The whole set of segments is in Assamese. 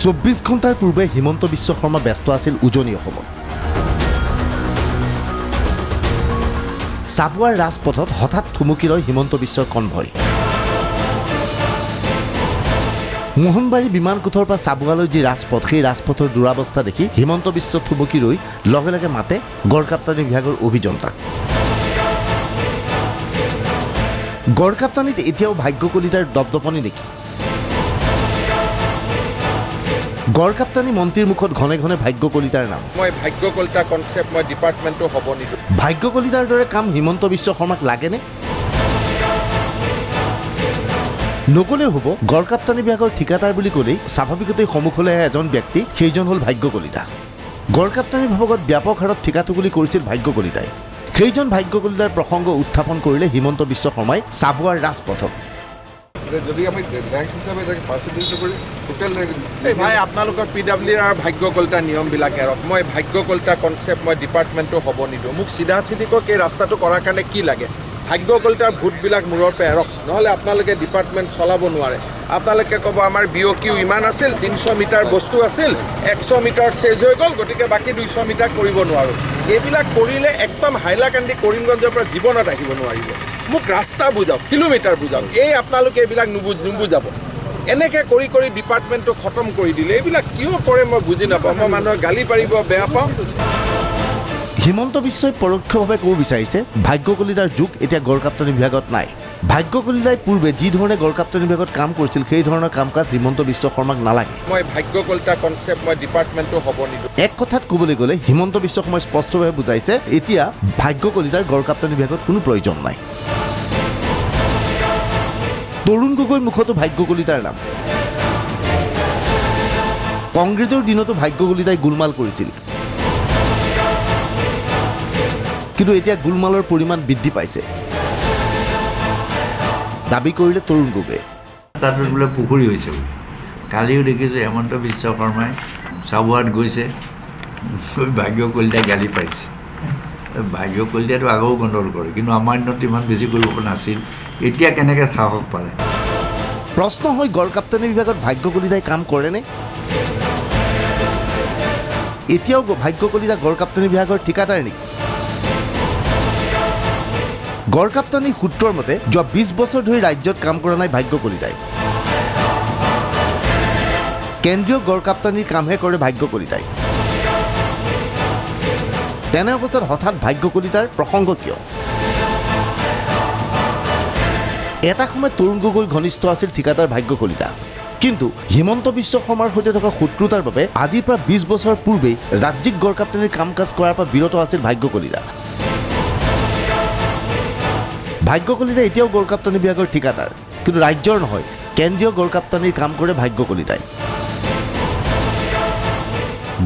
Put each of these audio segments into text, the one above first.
চৌব্বিছ ঘণ্টাৰ পূৰ্বে হিমন্ত বিশ্ব শৰ্মা ব্যস্ত আছিল উজনি অসমত। চাবুৱাৰ ৰাজপথত হঠাৎ থুমুকি ৰয় হিমন্ত বিশ্বৰ কনভয় মোহনবাৰী বিমানকোঠৰ পৰা চাবুৱালৈ যি ৰাজপথ সেই ৰাজপথৰ দুৰাৱস্থা দেখি হিমন্ত বিশ্ব থুমুকি ৰৈ লগে লগে মাতে গড়কাপ্তানী বিভাগৰ অভিযন্তাক গড়কাপ্তানীত এতিয়াও ভাগ্য কলিতাৰ দপদপনি গড়কাপ্তানী মন্ত্ৰীৰ মুখত ঘনে ঘনে ভাগ্য কলিতাৰ নাম। মই ভাগ্য কলিতা কনচেপ্ট মই ডিপাৰ্টমেণ্টটো হ'ব নিদিওঁ। ভাগ্য কলিতাৰ দৰে কাম হিমন্ত বিশ্ব শৰ্মাক লাগেনে? নকলেও হ'ব গড়কাপ্তানী বিভাগৰ ঠিকাদাৰ বুলি ক'লেই স্বাভাৱিকতেই সন্মুখলৈ আহে এজন ব্যক্তি সেইজন হ'ল ভাগ্য কলিতা গড়কাপ্তানী বিভাগত ব্যাপক হাৰত ঠিকাটো বুলি কৰিছিল ভাগ্য কলিতাই সেইজন ভাগ্য কলিতাৰ প্ৰসংগ উত্থাপন কৰিলে হিমন্ত বিশ্ব শৰ্মাই চাবুৱাৰ ৰাজপথত। যদি আমি ৰেংক হিচাপে তাকে পাৰ্চেণ্টেজটো কৰি টোটেল এই ভাই আপোনালোকৰ পি ডাব্লিউ আৰু ভাগ্য কলিতা নিয়মবিলাক এৰক মই ভাগ্য কলিতা কনচেপ্ট মই ডিপাৰ্টমেণ্টটো হ'ব নিদিওঁ। মোক চিধা চিধিকৈ এই ৰাস্তাটো কৰাৰ কাৰণে কি লাগে? ভাগ্য কলিতাৰ ভোটবিলাক মূৰৰ পৰা এৰক নহ'লে আপোনালোকে ডিপাৰ্টমেণ্ট চলাব নোৱাৰে। আপোনালোকে ক'ব আমাৰ বি অ' কিউ ইমান আছিল তিনিশ মিটাৰ বস্তু আছিল এশ মিটাৰত চেজ হৈ গ'ল গতিকে বাকী দুইশ মিটাৰ কৰিব নোৱাৰোঁ। এইবিলাক কৰিলে একদম হাইলাকান্দি কৰিমগঞ্জৰ পৰা জীৱনত আহিব নোৱাৰিব। মোক ৰাস্তা বুজাওক কিলোমিটাৰ বুজাওক এই আপোনালোকে এইবিলাক নুবুজ নুবুজাব। এনেকৈ কৰি কৰি ডিপাৰ্টমেণ্টটো খতম কৰি দিলে এইবিলাক কিয় কৰে মই বুজি নাপাওঁ মই মানুহক গালি পাৰিব বেয়া পাওঁ। হিমন্ত বিশ্বই পৰোক্ষভাৱে ক'ব বিচাৰিছে ভাগ্য কলিতাৰ যুগ এতিয়া গড়কাপ্তানী বিভাগত নাই। ভাগ্য কলিতাই পূৰ্বে যি ধৰণে গড়কাপ্তানী বিভাগত কাম কৰিছিল সেই ধৰণৰ কাম কাজ হিমন্ত বিশ্ব শৰ্মাক নালাগে। মই ভাগ্য কলিতা কনচেপ্ট মই ডিপাৰ্টমেণ্টটো হ'ব নিদিওঁ। এক কথাত ক'বলৈ গ'লে হিমন্ত বিশ্ব শৰ্মাই স্পষ্টভাৱে বুজাইছে এতিয়া ভাগ্য কলিতাৰ গড়কাপ্তানী বিভাগত কোনো প্ৰয়োজন নাই। তৰুণ গগৈৰ মুখতো ভাগ্য কলিতাৰ নাম। কংগ্ৰেছৰ দিনতো ভাগ্য কলিতাই গোলমাল কৰিছিল। কিন্তু এতিয়া গোলমালৰ পৰিমাণ বৃদ্ধি পাইছে। দাবী কৰিলে তৰুণ গগৈয়ে তাত বোলে পুখুৰী হৈছে কালিও দেখিছোঁ হেমন্ত বিশ্ব শৰ্মাই চাবুৱাত গৈছে। ভাগ্য কলিতাই গালি পাৰিছে। ভাগ্য কলিতাইতো আগেও গণ্ডগোল কৰে কিন্তু আমাৰ দিনত ইমান বেছি কৰিব নাছিল এতিয়া কেনেকৈ সাহস পালে? প্ৰশ্ন হয় গড়কাপ্তানী বিভাগত ভাগ্য কলিতাই কাম কৰেনে? এতিয়াও ভাগ্য কলিতা গড়কাপ্তানী বিভাগৰ ঠিকাদাৰ নেকি? গড়কাপ্তানী সূত্ৰৰ মতে যোৱা বিছ বছৰ ধৰি ৰাজ্যত কাম কৰা নাই ভাগ্য কলিতাই। কেন্দ্ৰীয় গড়কাপ্তানীৰ কামহে কৰে ভাগ্য কলিতাই। তেনে অৱস্থাত হঠাৎ ভাগ্য কলিতাৰ প্ৰসংগ কিয়? এটা সময়ত তৰুণ গগৈ ঘনিষ্ঠ আছিল ঠিকাদাৰ ভাগ্য কলিতা কিন্তু হিমন্ত বিশ্ব শৰ্মাৰ সৈতে থকা শত্ৰুতাৰ বাবে আজিৰ পৰা বিছ বছৰ পূৰ্বেই ৰাজ্যিক গড়কাপ্তানীৰ কাম কাজ কৰাৰ পৰা বিৰত আছিল ভাগ্য কলিতা ভাগ্য কলিতা এতিয়াও গড়কাপ্তানী বিভাগৰ ঠিকাদাৰ কিন্তু ৰাজ্যৰ নহয় কেন্দ্ৰীয় গড়কাপ্তানীৰ কাম কৰে ভাগ্য কলিতাই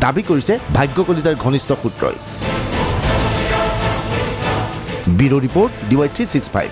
দাবী কৰিছে ভাগ্য কলিতাৰ ঘনিষ্ঠ সূত্ৰই। Bureau report DY three six five.